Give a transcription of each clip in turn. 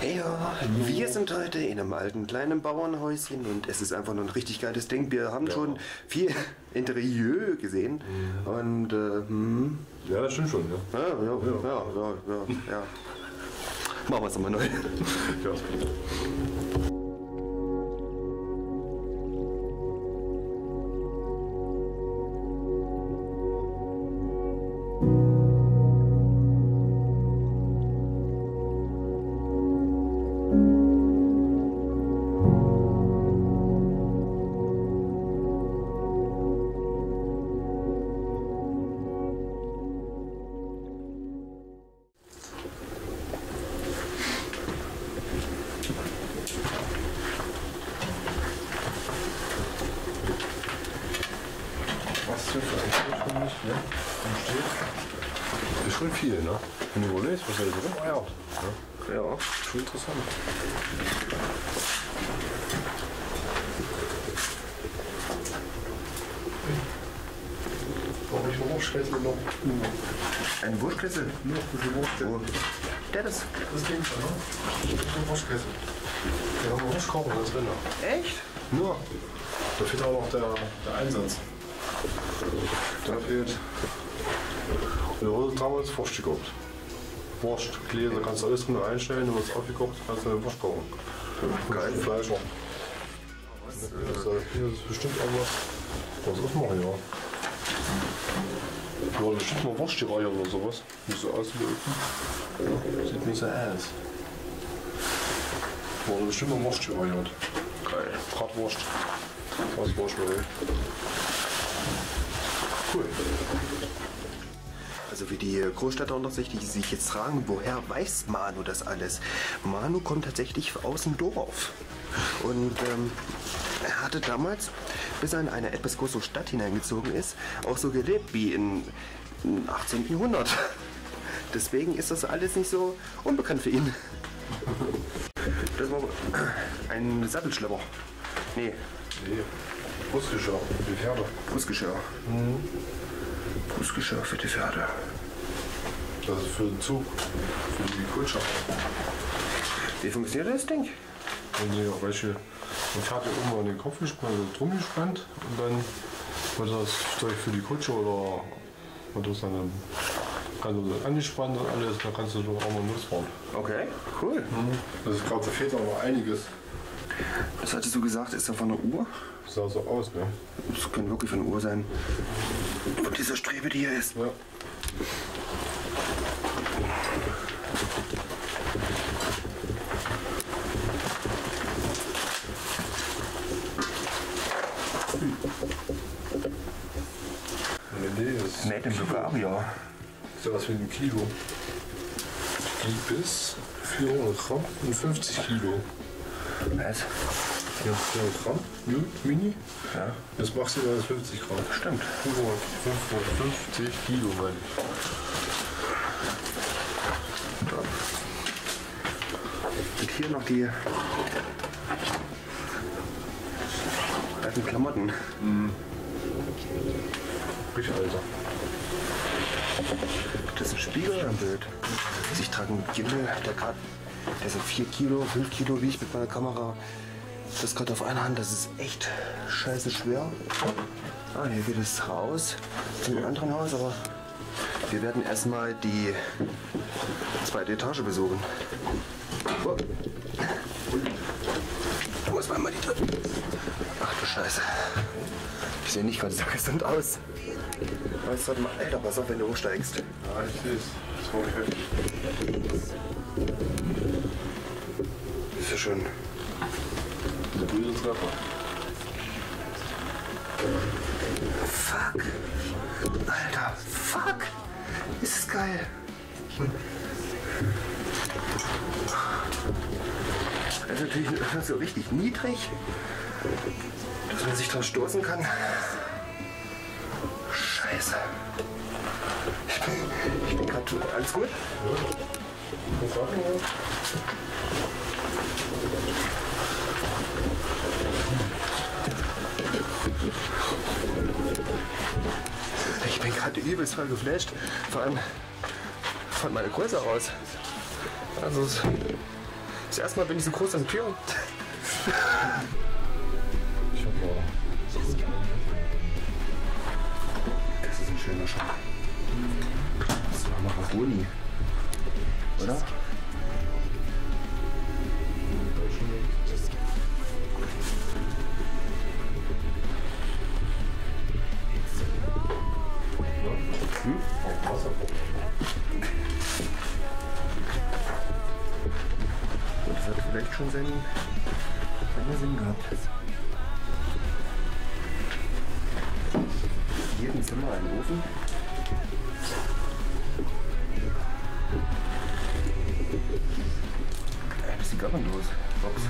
Hey, ja, wir sind heute in einem alten kleinen Bauernhäuschen und es ist einfach nur ein richtig geiles Ding. Wir haben schon viel Interieur gesehen und äh, hm, Ja, das stimmt schon, ja. ja, ja, ja, ja, ja, ja. Machen wir es nochmal neu. ja. Schon viel, ne? Wenn du überlegst, was da drin ah, ja. ja. Ja, schon interessant. Brauche ich einen Wurfschlüssel noch? Ein Wurschkessel? Nur ein bisschen Wurfschlüssel. Der das. Das Ding, ne? Das ist ein Wurfschlüssel. Wir haben einen Wurfkochen da drin. Echt? Nur. Da fehlt auch noch der, der Einsatz. Da fehlt. Und da wurde damals Wurst gekocht. Wurst, Gläser, kannst du alles drin einstellen, du wirst aufgekocht, kannst du eine Wurst kochen. Geil. Fleisch noch. Das ist, hier ist bestimmt irgendwas. Was aufmachen, ja. Ja, da bestimmt mal Wurst gereichert oder sowas. Wie so aussieht. Sieht nicht so aus. Wurde bestimmt mal Wurst gereichert. Geil. Bratwurst. Was Wurst. Cool. Wie die Großstädter unter sich, die sich jetzt fragen, woher weiß Manu das alles? Manu kommt tatsächlich aus dem Dorf. Und ähm, er hatte damals, bis er in eine etwas größere Stadt hineingezogen ist, auch so gelebt wie im 18. Jahrhundert. Deswegen ist das alles nicht so unbekannt für ihn. Das war ein Sattelschlepper. Nee, Nee. Brustgeschirr. Die Pferde. Fußgeschirr. Fußgeschirr für die Pferde. Das ist für den Zug. Für die Kutscher. Wie funktioniert das Ding? Wenn sie auch welche. Man fährt ja irgendwo an den Kopf gespannt oder drum gespannt und dann wird das vielleicht für die Kutsche oder wird das dann du angespannt und alles, dann kannst du doch auch mal losfahren. Okay, cool. Das ist gerade, da fehlt aber einiges. Was hattest du gesagt? Ist da von einer Uhr? Sah so aus, ne? Das könnte wirklich von einer Uhr sein. Von dieser Strebe, die hier ist. Ja. Nee, das Made in Bulgaria. ist ja was wie ein Kilo. Die bis 400 Gramm und 50 Kilo. Was? Ja, 400 Gramm, Gut, Mini. Ja, Das maximal 50 Gramm. stimmt. 550 Kilo, meine ich. Hier noch die alten Klamotten. Richtig, Alter. Das ist ein Spiegel oder ein Bild? Also ich trage einen Gimbal, der gerade, der so 4 Kilo, 5 Kilo wiegt mit meiner Kamera. Das gerade auf einer Hand, das ist echt scheiße schwer. Ah, hier geht es raus zum anderen Haus, aber wir werden erstmal die zweite Etage besuchen. Oh. Wo ist die Tür? Ach du Scheiße. Ich sehe nicht gerade so gesund aus. Weißt du, mal, Alter, pass auf, wenn du hochsteigst. Ja, ich sehe es. Das. Ist ja schön. Eine böse Treppe. Fuck. Alter, fuck. Ist es geil. Das ist natürlich so richtig niedrig, dass man sich dran stoßen kann. Scheiße. Ich bin, ich bin gerade alles gut. Wir? Ich bin gerade übelst voll geflasht. Vor allem von meiner Größe aus. Also Das erste Mal bin ich so groß an der Tür. Ich hab mal. Das ist ein schöner Schrank. Das war Maragoni. Oder? Und schon seinen, seinen Sinn gehabt. In jedem Zimmer ein Ofen. Äh, Was ist die Gabbern los? Box.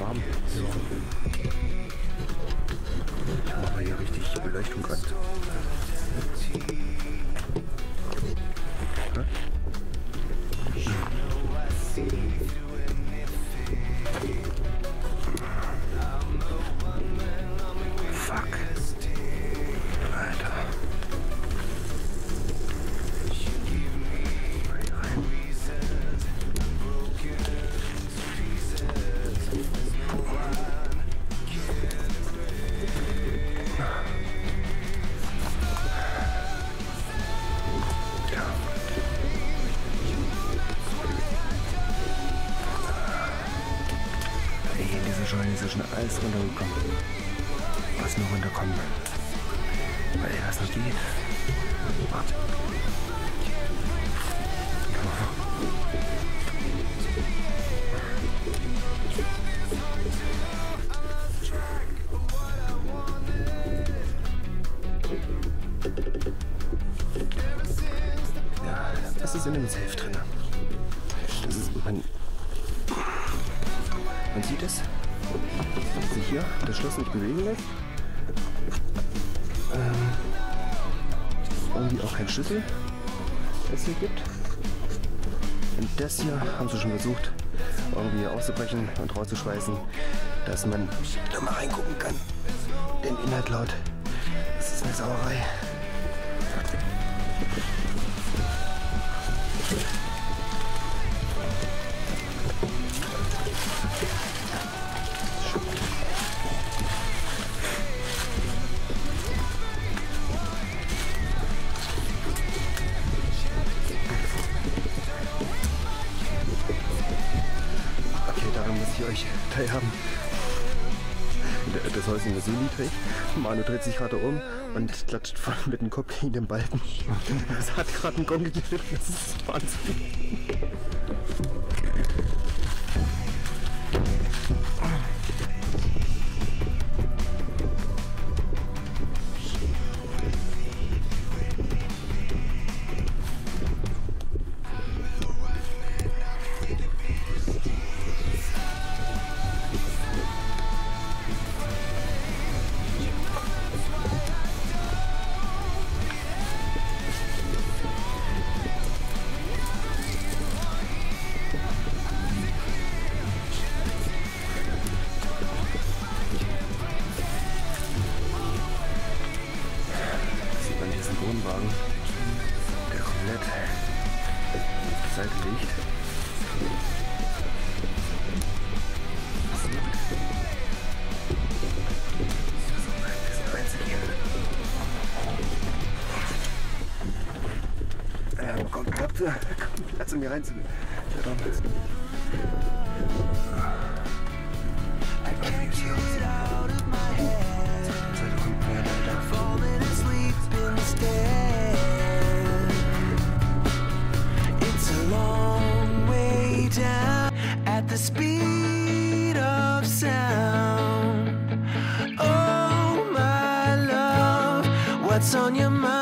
Warm. Ja, schon alles runtergekommen. Was nur runterkommen. Ey, was noch geht. Warte. Das nicht bewegen lässt. Ähm, irgendwie auch kein Schlüssel es hier gibt. Und das hier haben sie schon versucht, irgendwie auszubrechen und rauszuschweißen, dass man da mal reingucken kann. Den Inhalt laut. Das ist eine Sauerei. Das Häuschen ist so niedrig. Manu dreht sich gerade um und klatscht voll mit dem Kopf gegen den Balken. Es hat gerade einen Gong gegeben. Das ist Wahnsinn. A long way down at the speed of sound. Oh, my love, what's on your mind?